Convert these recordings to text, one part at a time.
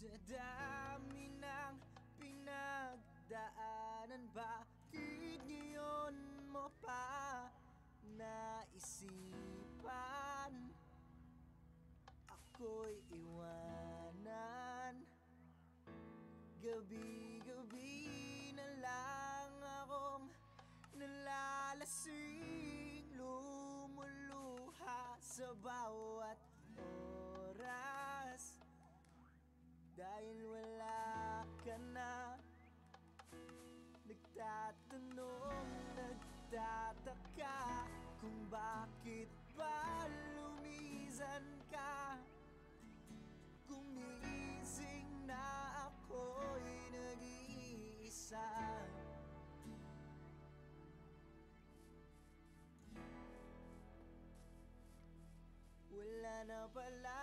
Sa dami ng pinagdaanan Bakit ngayon mo pa naisipan? Ako'y iwanan. Gabi-gabi na lang akong nalalasing Lumuluha sa bawat nagtataka Kung bakit ba lumisan ka? Gumising na ako'y nag-iisa. Wala na pala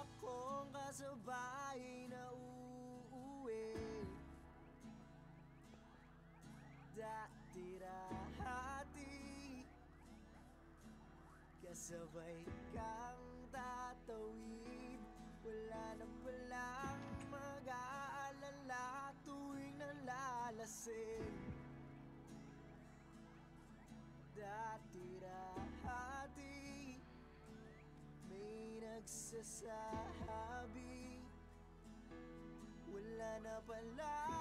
akong kasabay na uuwi Kasabay kang tatawid. Wala na palang mag-aalala tuwing nalalasing Dati rahati may nagsasabi. Wala na pala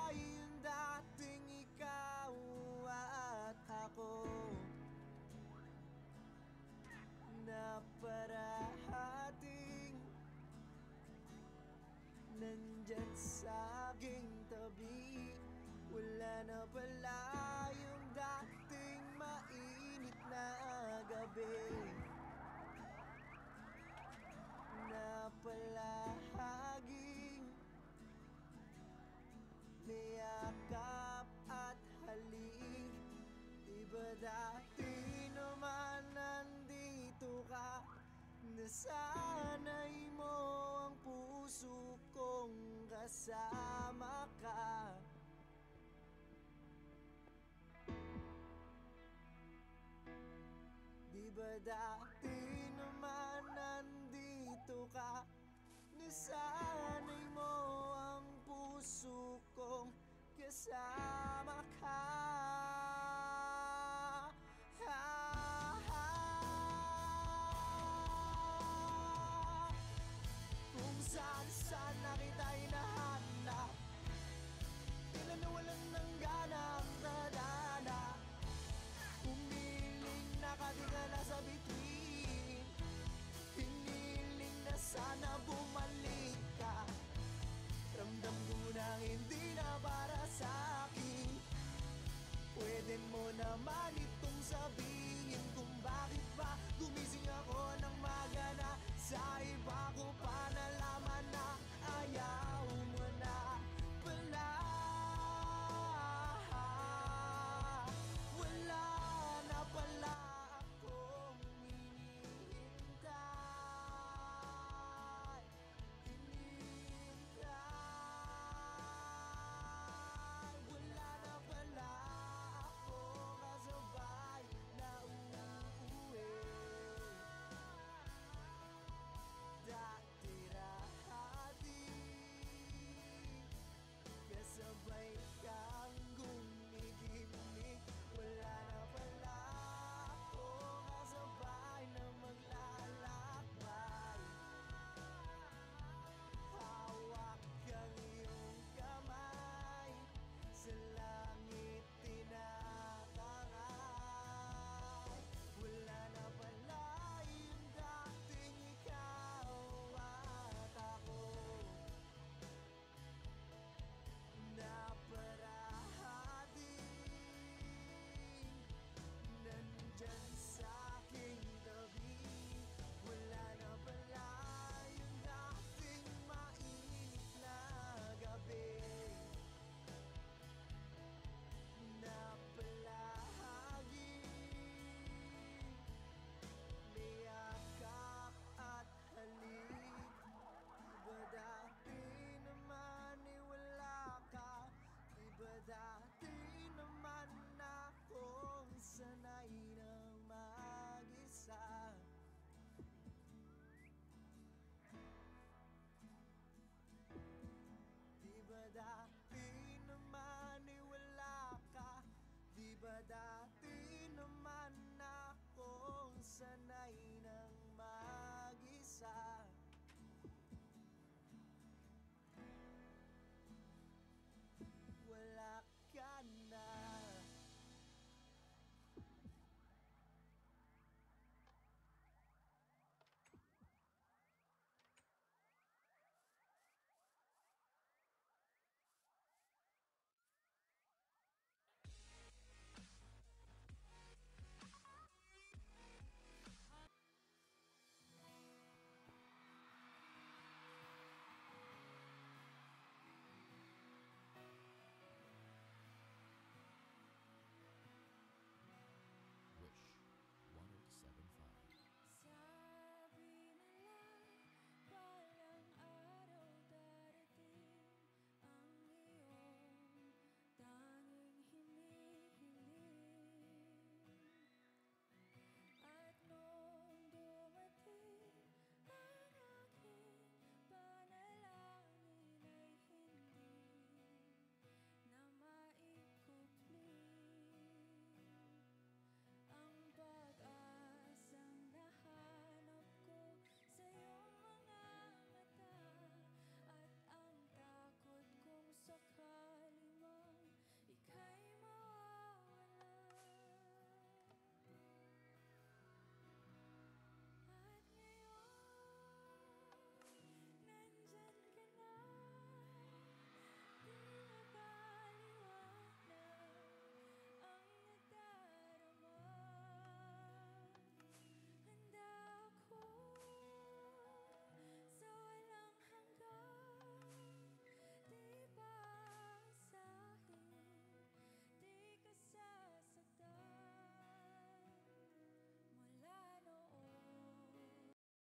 kasama ka. Di ba dati naman nandito ka? Nasanay mo ang puso kong kasama ka naman itong sabihin kung bakit ba Gumising ako ng magana sa iba.